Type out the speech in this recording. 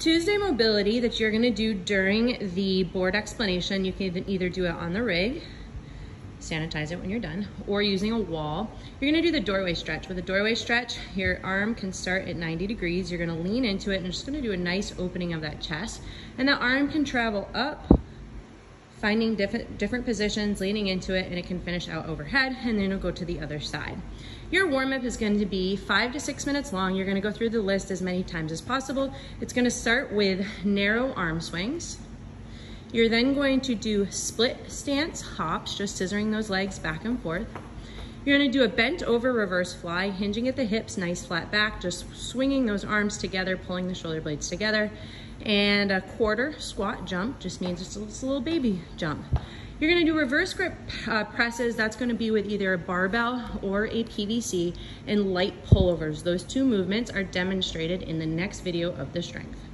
Tuesday mobility that you're gonna do during the board explanation, you can either do it on the rig, sanitize it when you're done, or using a wall. You're gonna do the doorway stretch. With a doorway stretch, your arm can start at 90 degrees. You're gonna lean into it and just gonna do a nice opening of that chest. And that arm can travel up, finding different, different positions, leaning into it, and it can finish out overhead, and then it'll go to the other side. Your warm-up is going to be five to six minutes long. You're gonna go through the list as many times as possible. It's gonna start with narrow arm swings. You're then going to do split stance hops, just scissoring those legs back and forth. You're gonna do a bent over reverse fly, hinging at the hips, nice flat back, just swinging those arms together, pulling the shoulder blades together. And a quarter squat jump, just means it's a, little baby jump. You're gonna do reverse grip uh, presses. That's gonna be with either a barbell or a PVC and light pullovers. Those two movements are demonstrated in the next video of the strength.